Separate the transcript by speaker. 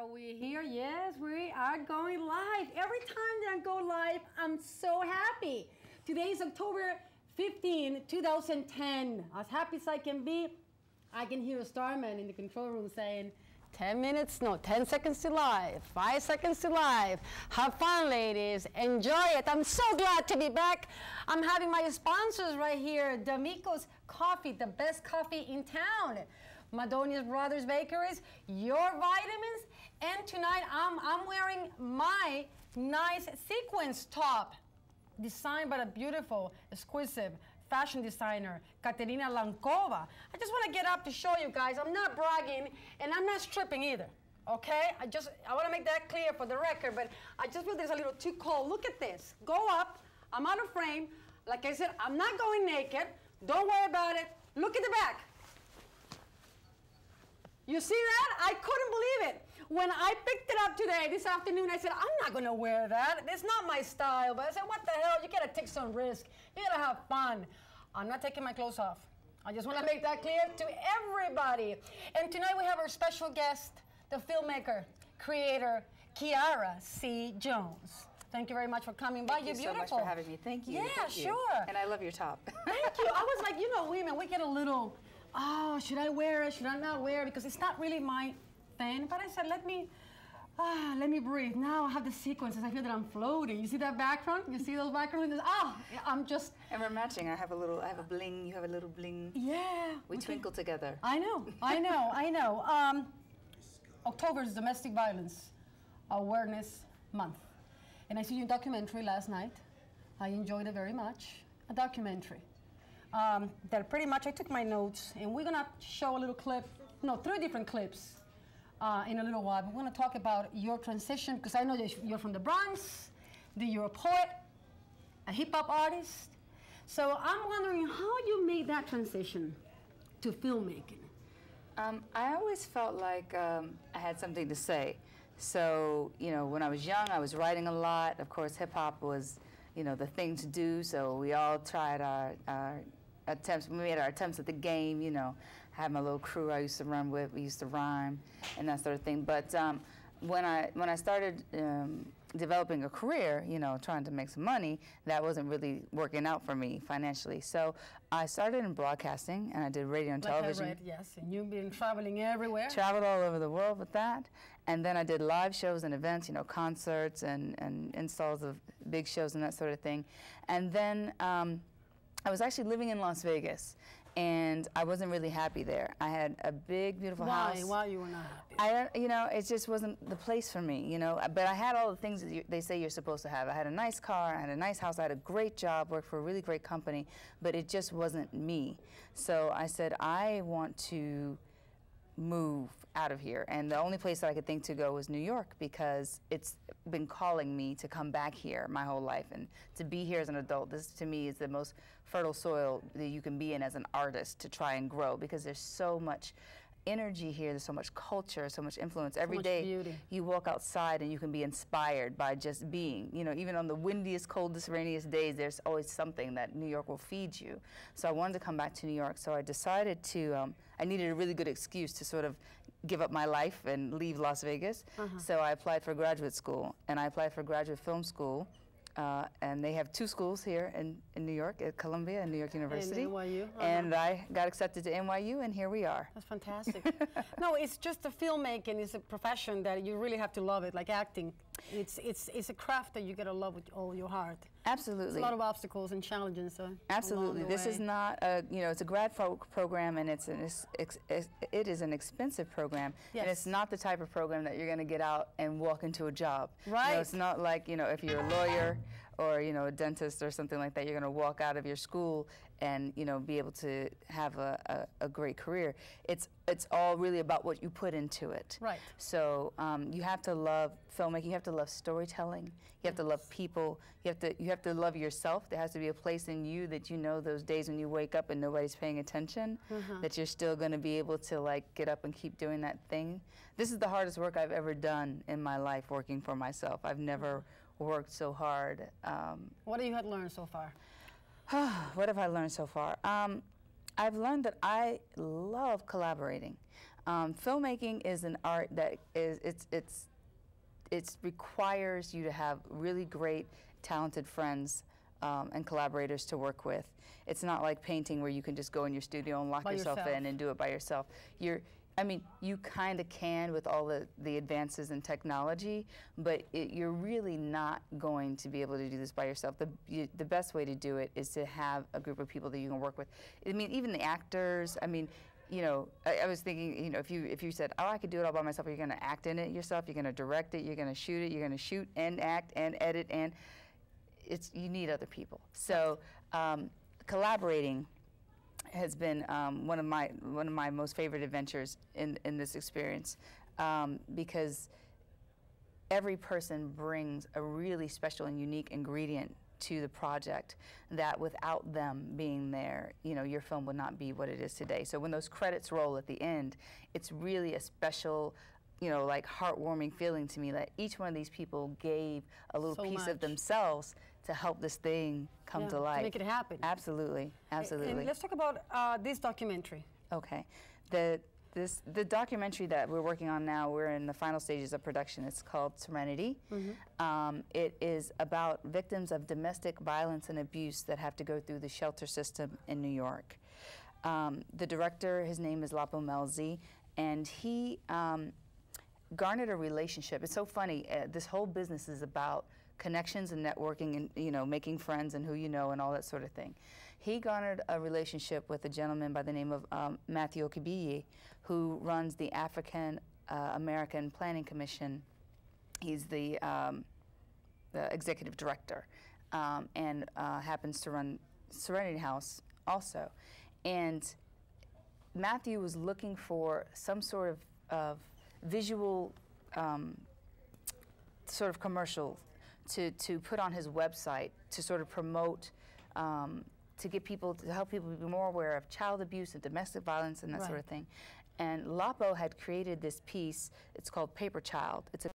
Speaker 1: Are we here? Yes, we are going live. Every time that I go live, I'm so happy. Today is October 15, 2010. As happy as I can be, I can hear a starman in the control room saying, 10 minutes, no, 10 seconds to live, 5 seconds to live. Have fun, ladies. Enjoy it. I'm so glad to be back. I'm having my sponsors right here D'Amico's Coffee, the best coffee in town. Madonia's Brothers Bakeries, your vitamins. And tonight I'm, I'm wearing my nice sequence top designed by the beautiful, exquisite fashion designer, Katerina Lankova. I just want to get up to show you guys, I'm not bragging and I'm not stripping either. Okay, I just, I want to make that clear for the record, but I just feel there's a little too cold. Look at this. Go up. I'm out of frame. Like I said, I'm not going naked. Don't worry about it. Look at the back. You see that? I couldn't believe it. When I picked it up today, this afternoon, I said, I'm not going to wear that. It's not my style. But I said, what the hell? You got to take some risk. You got to have fun. I'm not taking my clothes off. I just want to make that clear to everybody. And tonight we have our special guest, the filmmaker, creator, Kiara C. Jones. Thank you very much for coming by. You're
Speaker 2: you
Speaker 1: beautiful.
Speaker 2: so much for having me. Thank you.
Speaker 1: Yeah,
Speaker 2: Thank you.
Speaker 1: sure.
Speaker 2: And I love your top.
Speaker 1: Thank you. I was like, you know, women, we get a little, oh, should I wear it? Should I not wear it? Because it's not really my thing. But I said, let me, ah, let me breathe. Now I have the sequences. I feel that I'm floating. You see that background? You see those backgrounds? Ah, I'm just,
Speaker 2: and we're matching. I have a little. I have a bling. You have a little bling.
Speaker 1: yeah.
Speaker 2: We
Speaker 1: okay.
Speaker 2: twinkle together.
Speaker 1: I know, I know, I know. Um, October is Domestic Violence Awareness Month. And I see your documentary last night. I enjoyed it very much. A documentary. Um, that pretty much, I took my notes, and we're gonna show a little clip, no, three different clips uh, in a little while. But We're gonna talk about your transition, because I know that you're from the Bronx, that you're a poet, a hip hop artist. So I'm wondering how you made that transition to filmmaking.
Speaker 2: Um, I always felt like um, I had something to say. So, you know, when I was young, I was writing a lot. Of course, hip hop was, you know, the thing to do. So we all tried our, our attempts. We made our attempts at the game. You know, I had my little crew I used to run with. We used to rhyme and that sort of thing. But um, when I when I started um, developing a career, you know, trying to make some money, that wasn't really working out for me financially. So I started in broadcasting and I did radio and
Speaker 1: Like
Speaker 2: television.
Speaker 1: I read, yes, and you've been traveling everywhere.
Speaker 2: Traveled all over the world with that. And then I did live shows and events, you know, concerts and, and installs of big shows and that sort of thing. And then um, I was actually living in Las Vegas and I wasn't really happy there. I had a big, beautiful
Speaker 1: Why?
Speaker 2: house.
Speaker 1: Why you were not happy?
Speaker 2: I don't, you know, it just wasn't the place for me, you know. But I had all the things that you, they say you're supposed to have. I had a nice car, I had a nice house, I had a great job, worked for a really great company, but it just wasn't me. So I said, I want to move out of here. And the only place that I could think to go was New York because it's been calling me to come back here my whole life and to be here as an adult. This to me is the most fertile soil that you can be in as an artist to try and grow because there's so much energy here, there's so much culture, so much influence. Every
Speaker 1: much
Speaker 2: day
Speaker 1: beauty.
Speaker 2: you walk outside and you can be inspired by just being. You know, even on the windiest, coldest, rainiest days, there's always something that New York will feed you. So I wanted to come back to New York. So I decided to, um, I needed a really good excuse to sort of give up my life and leave Las Vegas. Uh-huh. So I applied for graduate school and I applied for graduate film school. Uh, and they have two schools here in, in New York, at Columbia and New York University.
Speaker 1: And NYU, uh-huh.
Speaker 2: And I got accepted to NYU, and here we are.
Speaker 1: That's fantastic. no, it's just a filmmaking is a profession that you really have to love it, like acting. It's it's it's a craft that you gotta love with all your heart.
Speaker 2: Absolutely.
Speaker 1: There's a lot of obstacles and challenges. So
Speaker 2: Absolutely. This is not a, you know, it's a grad pro- program and it's an, ex- ex- it is an expensive program.
Speaker 1: Yes.
Speaker 2: And it's not the type of program that you're going to get out and walk into a job. You know,
Speaker 1: Right.
Speaker 2: it's not like, you know, if you're a lawyer or, you know, a dentist or something like that, you're going to walk out of your school and, you know, be able to have a, a, a great career. It's, it's all really about what you put into it.
Speaker 1: Right.
Speaker 2: So um, you have to love filmmaking. You have to love storytelling. You have to love people. You have to you have to love yourself. There has to be a place in you that you know those days when you wake up and nobody's paying attention, that you're still going to be able to like get up and keep doing that thing. This is the hardest work I've ever done in my life, working for myself. I've never worked so hard. Um,
Speaker 1: What have you had learned so far?
Speaker 2: what have I learned so far? Um, I've learned that I love collaborating. Um, filmmaking is an art that is it's it's it requires you to have really great, talented friends um, and collaborators to work with. It's not like painting where you can just go in your studio and lock yourself,
Speaker 1: yourself.
Speaker 2: in and do it by yourself. You're I mean, you kind of can with all the, the advances in technology, but it, you're really not going to be able to do this by yourself. The, you, the best way to do it is to have a group of people that you can work with. I mean, even the actors, I mean, you know, I, I was thinking, you know, if you if you said, oh, I could do it all by myself, you're going to act in it yourself, you're going to direct it, you're going to shoot it, you're going to shoot and act and edit, and it's you need other people. So um, collaborating has been um, one of my one of my most favorite adventures in in this experience um, because every person brings a really special and unique ingredient to the project that without them being there, you know, your film would not be what it is today. So when those credits roll at the end, it's really a special, you know, like heartwarming feeling to me that each one of these people gave a little
Speaker 1: So
Speaker 2: piece
Speaker 1: much.
Speaker 2: of themselves to help this thing come
Speaker 1: Yeah,
Speaker 2: to
Speaker 1: to
Speaker 2: life.
Speaker 1: make it happen.
Speaker 2: Absolutely, absolutely.
Speaker 1: And let's talk about uh, this documentary.
Speaker 2: Okay. The this the documentary that we're working on now. We're in the final stages of production. It's called Serenity. Um, it is about victims of domestic violence and abuse that have to go through the shelter system in New York. Um, the director, his name is Lapo Melzi, and he um, garnered a relationship. It's so funny. Uh, this whole business is about connections and networking and you know making friends and who you know and all that sort of thing. He garnered a relationship with a gentleman by the name of um, Matthew Okibiyi, who runs the African uh, American Planning Commission. He's the, um, the executive director um, and uh, happens to run Serenity House also. And Matthew was looking for some sort of, of visual um, sort of commercial to, to put on his website to sort of promote, um, to get people, to help people be more aware of child abuse and domestic violence and that sort of thing. And Lapo had created this piece, it's called Paper Child. It's a